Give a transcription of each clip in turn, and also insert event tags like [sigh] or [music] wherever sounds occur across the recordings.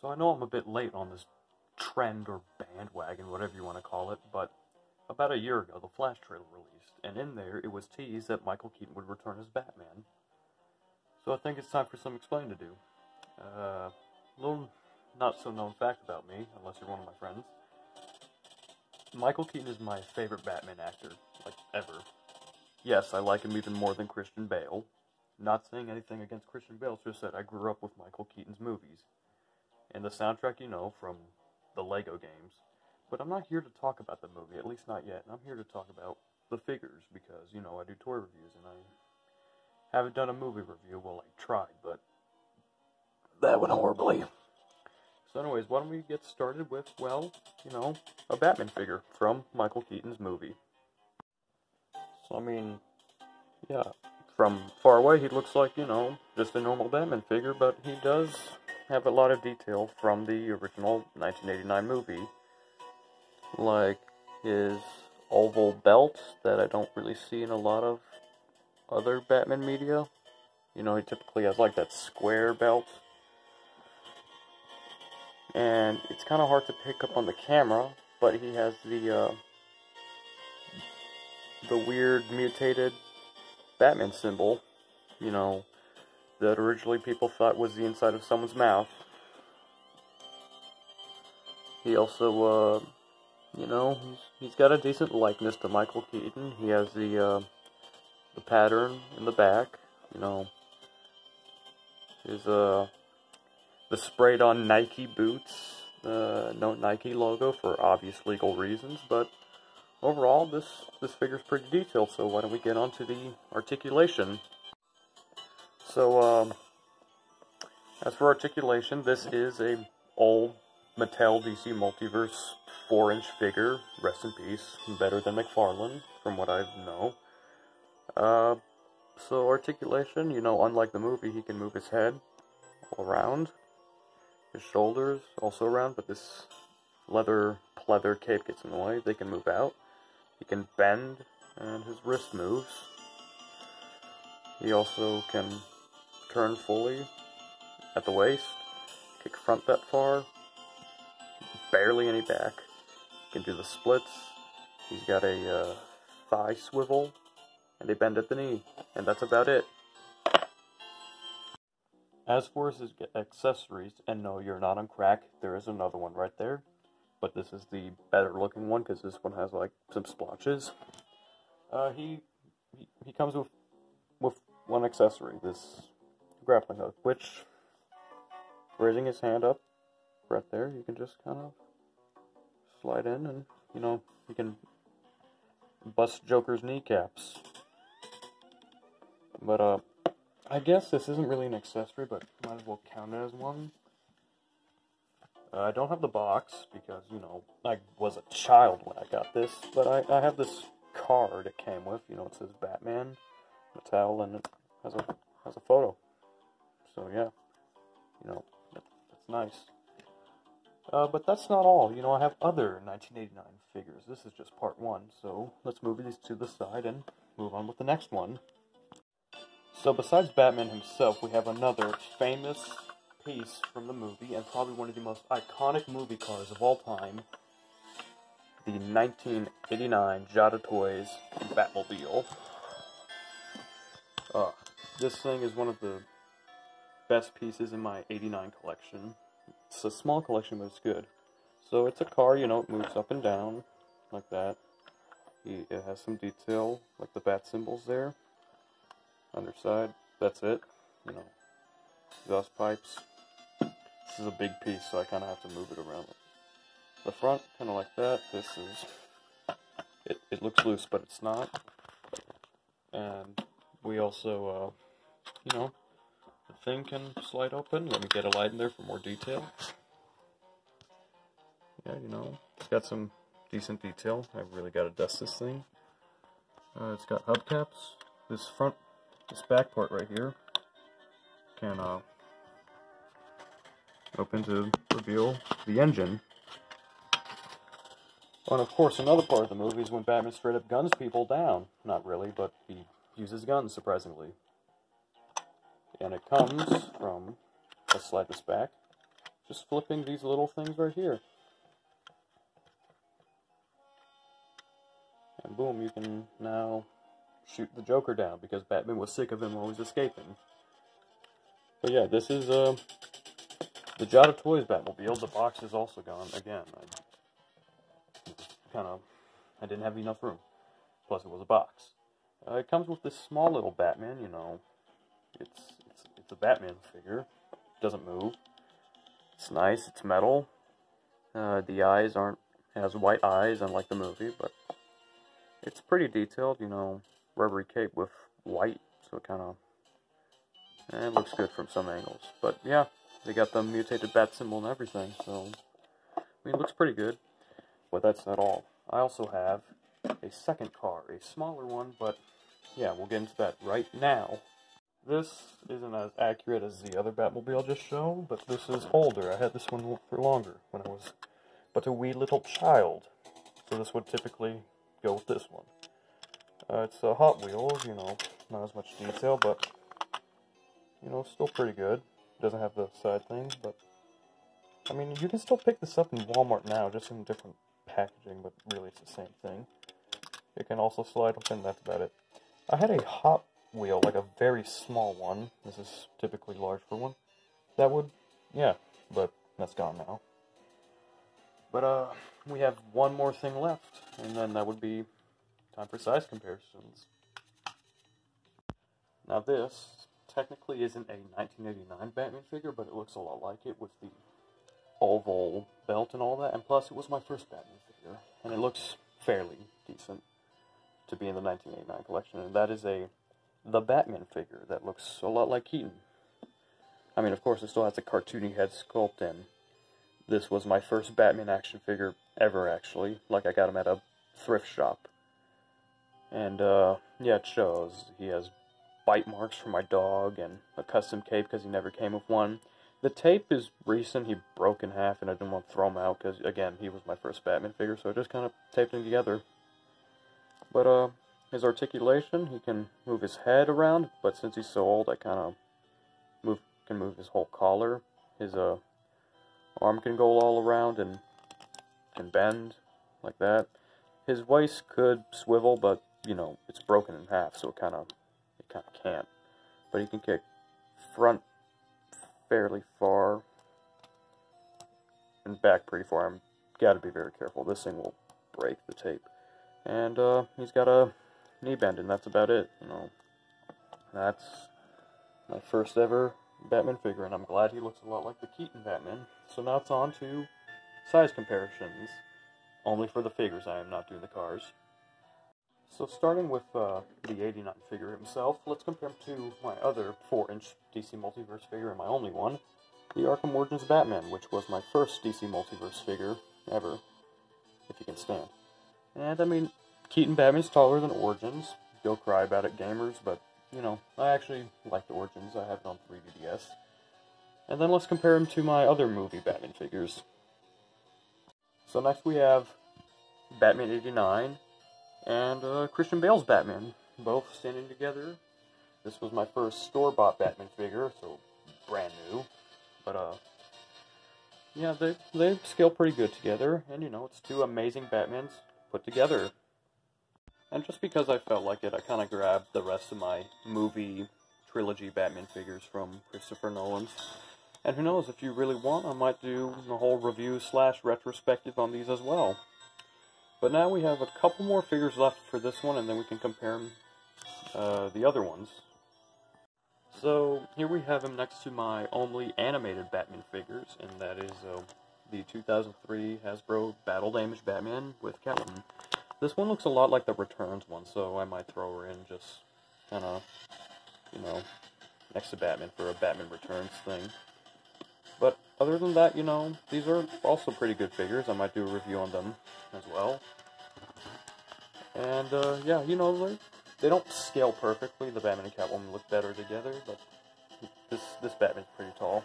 So I know I'm a bit late on this trend or bandwagon, whatever you want to call it, but about a year ago, the Flash trailer released, and in there it was teased that Michael Keaton would return as Batman. So I think it's time for some explaining to do. Uh, little not so known fact about me, unless you're one of my friends. Michael Keaton is my favorite Batman actor, like ever. Yes, I like him even more than Christian Bale. Not saying anything against Christian Bale, just that I grew up with Michael Keaton's movies. And the soundtrack you know from the Lego games. But I'm not here to talk about the movie, at least not yet. I'm here to talk about the figures because, you know, I do toy reviews and I haven't done a movie review. Well, I tried, but that went horribly. So, anyways, why don't we get started with, well, you know, a Batman figure from Michael Keaton's movie. So, I mean, yeah, from far away, he looks like, you know, just a normal Batman figure, but he does have a lot of detail from the original 1989 movie. Like his oval belt that I don't really see in a lot of other Batman media. You know, he typically has like that square belt. And it's kind of hard to pick up on the camera, but he has the uh, the weird mutated Batman symbol, you know, that originally people thought was the inside of someone's mouth. He also, uh, you know, he's, he's got a decent likeness to Michael Keaton. He has the, uh, the pattern in the back, you know, his, uh, the sprayed on Nike boots, uh, no Nike logo for obvious legal reasons, but overall, this, this figure's pretty detailed, so why don't we get on to the articulation. So, um, as for articulation, this is a old Mattel DC Multiverse 4-inch figure. Rest in peace. Better than McFarlane, from what I know. Uh, so articulation, you know, unlike the movie, he can move his head all around. His shoulders also around, but this leather pleather cape gets in the way. They can move out. He can bend, and his wrist moves. He also can turn fully at the waist, kick front that far, barely any back. Can do the splits. He's got a uh, thigh swivel and a bend at the knee, and that's about it. As for his accessories, and no, you're not on crack, there is another one right there, but this is the better looking one because this one has like some splotches. Uh, he, he he comes with with one accessory, this grappling hook, which, raising his hand up right there, you can just kind of slide in and, you know, you can bust Joker's kneecaps. But, uh, I guess this isn't really an accessory, but might as well count it as one. Uh, I don't have the box because, you know, I was a child when I got this, but I, I have this card it came with. You know, it says Batman, Mattel, and it has a has a photo. So yeah, you know, that, that's nice. Uh, but that's not all. You know, I have other 1989 figures. This is just part one, so let's move these to the side and move on with the next one. So besides Batman himself, we have another famous piece from the movie, and probably one of the most iconic movie cars of all time, the 1989 Jada Toys Batmobile. Uh, this thing is one of the best pieces in my 89 collection. It's a small collection, but it's good. So it's a car, you know, it moves up and down like that. It has some detail, like the bat symbols there. Underside, that's it. You know, exhaust pipes. This is a big piece, so I kind of have to move it around. The front, kind of like that. This is, it, it looks loose, but it's not. And we also, uh, you know, thing can slide open. Let me get a light in there for more detail. Yeah, you know, it's got some decent detail. I've really got to dust this thing. Uh, it's got hubcaps. This front, this back part right here can uh, open to reveal the engine. And of course, another part of the movie is when Batman straight up guns people down. Not really, but he uses guns, surprisingly. And it comes from, let's slide this back, just flipping these little things right here. And boom, you can now shoot the Joker down because Batman was sick of him always escaping. But yeah, this is uh, the Jada Toys Batmobile. The box is also gone again. I kind of I didn't have enough room. Plus, it was a box. Uh, it comes with this small little Batman. You know, it's it's it's a Batman figure. It doesn't move. It's nice. It's metal. Uh, the eyes aren't has white eyes, unlike the movie, but it's pretty detailed. You know, rubbery cape with white, so it kind of eh, it looks good from some angles. But yeah, they got the mutated bat symbol and everything, so I mean, it looks pretty good. But that's not all. I also have a second car, a smaller one, but yeah, we'll get into that right now. This isn't as accurate as the other Batmobile just showed, but this is older. I had this one for longer when I was but a wee little child. So this would typically go with this one. Uh, it's a Hot Wheels, you know, not as much detail, but, you know, still pretty good. Doesn't have the side things, but, I mean, you can still pick this up in Walmart now, just in different packaging, but really it's the same thing. It can also slide open, that's about it. I had a Hot Wheel, like a very small one. This is typically large for one. That would, yeah, but that's gone now. But, uh, we have one more thing left, and then that would be time for size comparisons. Now this technically isn't a 1989 Batman figure, but it looks a lot like it with the oval belt and all that, and plus it was my first Batman figure, and it looks fairly decent to be in the 1989 collection, and that is a the Batman figure that looks a lot like Keaton. I mean, of course, it still has a cartoony head sculpt and this was my first Batman action figure ever, actually. Like, I got him at a thrift shop. And, uh, yeah, it shows. He has bite marks from my dog and a custom cape because he never came with one. The tape is recent. He broke in half, and I didn't want to throw him out because, again, he was my first Batman figure, so I just kind of taped him together. But, uh, his articulation, he can move his head around, but since he's so old, I kind of move can move his whole collar. His, uh, Arm can go all around and can bend like that. His waist could swivel, but you know it's broken in half, so it kind of it kind of can't. But he can kick front fairly far and back pretty far. I'm got to be very careful. This thing will break the tape. And uh, he's got a knee bend, and that's about it. You know, that's my first ever Batman figure, and I'm glad he looks a lot like the Keaton Batman. So now it's on to size comparisons. Only for the figures, I am not doing the cars. So starting with uh, the 89 figure himself, let's compare him to my other 4-inch DC Multiverse figure, and my only one, the Arkham Origins Batman, which was my first DC Multiverse figure ever, if you can stand. And, I mean, Keaton Batman's taller than Origins. You'll cry about it, gamers, but you know, I actually like the Origins. I have it on 3DS. And then let's compare him to my other movie Batman figures. So next we have Batman 89 and uh, Christian Bale's Batman, both standing together. This was my first store-bought Batman figure, so brand new. But, uh, yeah, they, they scale pretty good together, and, you know, it's two amazing Batmans put together. And just because I felt like it, I kind of grabbed the rest of my movie trilogy Batman figures from Christopher Nolan's. And who knows, if you really want, I might do a whole review slash retrospective on these as well. But now we have a couple more figures left for this one, and then we can compare uh, the other ones. So, here we have him next to my only animated Batman figures, and that is uh, the 2003 Hasbro Battle Damage Batman with Catwoman. This one looks a lot like the Returns one, so I might throw her in just kind of, you know, next to Batman for a Batman Returns thing. But other than that, you know, these are also pretty good figures. I might do a review on them as well. And, uh, yeah, you know, they, they don't scale perfectly. The Batman and Catwoman look better together, but this, this Batman's pretty tall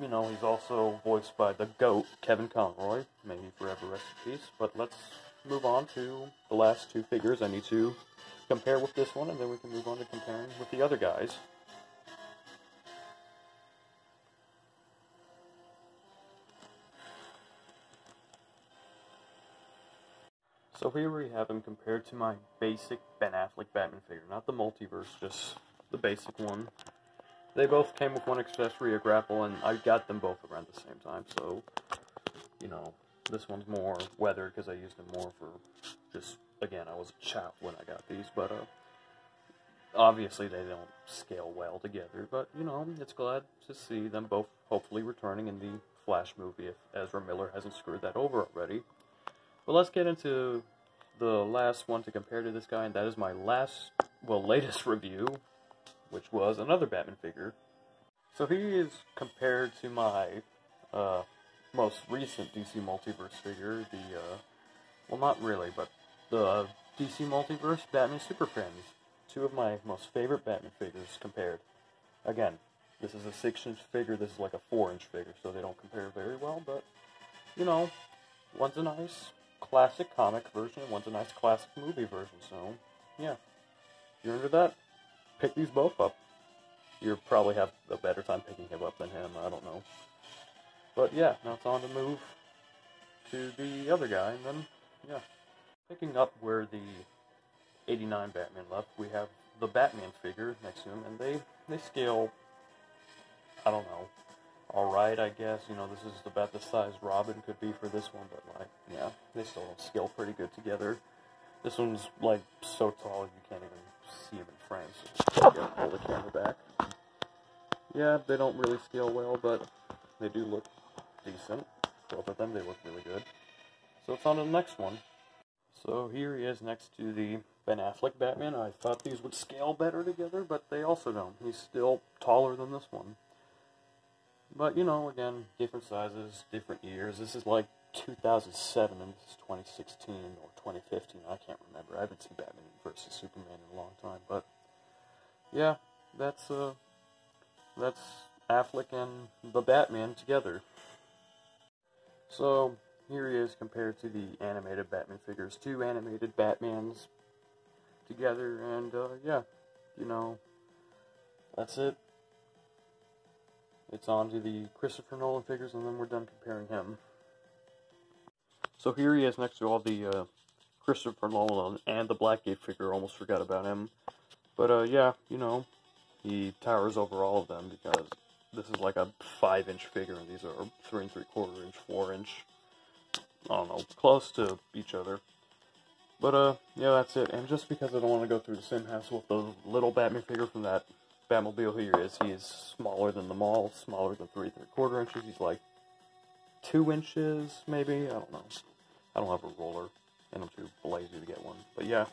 you know, he's also voiced by the GOAT, Kevin Conroy. May he forever rest in peace. But let's move on to the last two figures I need to compare with this one, and then we can move on to comparing with the other guys. So here we have him compared to my basic Ben Affleck Batman figure. Not the multiverse, just the basic one. They both came with one accessory, a grapple, and I got them both around the same time, so, you know, this one's more weathered because I used them more for just, again, I was a child when I got these, but, uh, obviously they don't scale well together, but, you know, it's glad to see them both hopefully returning in the Flash movie if Ezra Miller hasn't screwed that over already. But let's get into the last one to compare to this guy, and that is my last, well, latest [laughs] review, which was another Batman figure. So he is compared to my uh, most recent DC Multiverse figure, the, uh, well, not really, but the DC Multiverse Batman Super Friends. Two of my most favorite Batman figures compared. Again, this is a 6 inch figure, this is like a 4 inch figure, so they don't compare very well, but, you know, one's a nice classic comic version, one's a nice classic movie version, so, yeah. If you're into that, pick these both up. You'll probably have a better time picking him up than him, I don't know. But yeah, now it's on to move to the other guy, and then, yeah. Picking up where the 89 Batman left, we have the Batman figure next to him, and they, they scale, I don't know, alright, I guess. You know, this is about the size Robin could be for this one, but, like, yeah, they still scale pretty good together. This one's, like, so tall you can't even so just pull the camera back. Yeah, they don't really scale well, but they do look decent. Both of them, they look really good. So it's on to the next one. So here he is next to the Ben Affleck Batman. I thought these would scale better together, but they also don't. He's still taller than this one. But, you know, again, different sizes, different years. This is like 2007 and this is 2016 or 2015. I can't remember. I haven't seen Batman versus Superman in a long time. But, yeah, that's, uh, that's Affleck and the Batman together. So, here he is compared to the animated Batman figures. Two animated Batmans together, and, uh, yeah, you know, that's it. It's on to the Christopher Nolan figures, and then we're done comparing him. So here he is next to all the uh, Christopher Nolan and the Blackgate figure. Almost forgot about him. But uh, yeah, you know, he towers over all of them because this is like a five inch figure, and these are three and three quarter inch, four inch. I don't know, close to each other. But uh, yeah, that's it. And just because I don't want to go through the same hassle with the little Batman figure from that Batmobile here is. He is smaller than the mall, smaller than three three quarter inches. He's like two inches, maybe. I don't know. I don't have a roller, and I'm too lazy to get one. But yeah,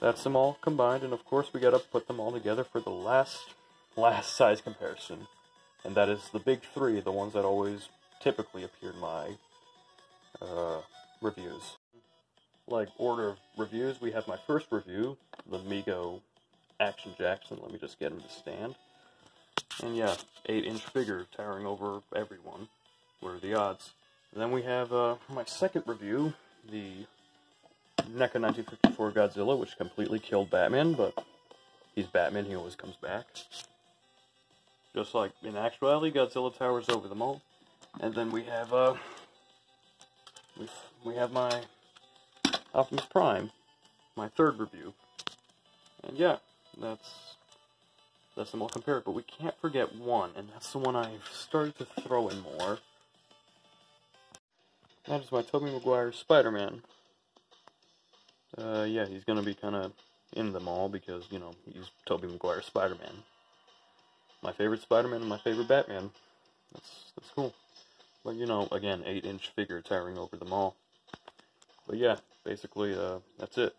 that's them all combined, and of course we gotta put them all together for the last last size comparison, and that is the big three, the ones that always typically appear in my uh, reviews. Like order of reviews, we have my first review, the Mego Action Jackson. Let me just get him to stand. And yeah, 8 inch figure towering over everyone. The odds? And then we have uh, my second review, the NECA 1954 Godzilla, which completely killed Batman, but he's Batman, he always comes back. Just like in actuality, Godzilla towers over them all. And then we have, uh, we, we have my Optimus Prime, my third review. And yeah, that's that's them all compared, but we can't forget one, and that's the one I've started to throw in more. That is my Tobey Maguire Spider-Man. Uh, yeah, he's gonna be kind of in them all because, you know, he's Tobey Maguire Spider-Man. My favorite Spider-Man and my favorite Batman. That's, that's cool. But, you know, again, 8-inch figure towering over them all. But yeah, basically, uh, that's it.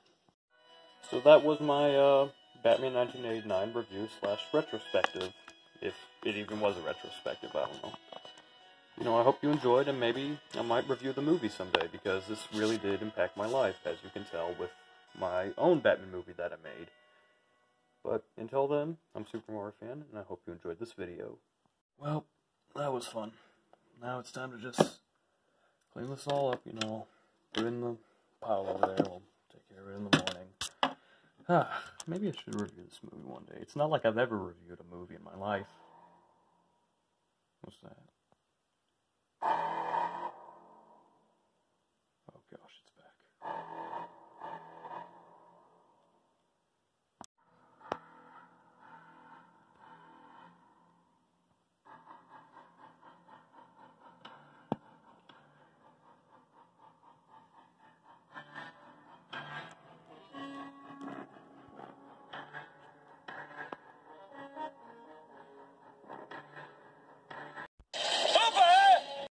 So that was my, uh, Batman 1989 review slash retrospective, if it even was a retrospective, I don't know. You know, I hope you enjoyed, and maybe I might review the movie someday, because this really did impact my life, as you can tell with my own Batman movie that I made. But until then, I'm Super Mario Fan, and I hope you enjoyed this video. Well, that was fun. Now it's time to just clean this all up, you know, put in the pile over there, we'll take care of it in the morning. Ah, maybe I should review this movie one day. It's not like I've ever reviewed a movie in my life. What's that? you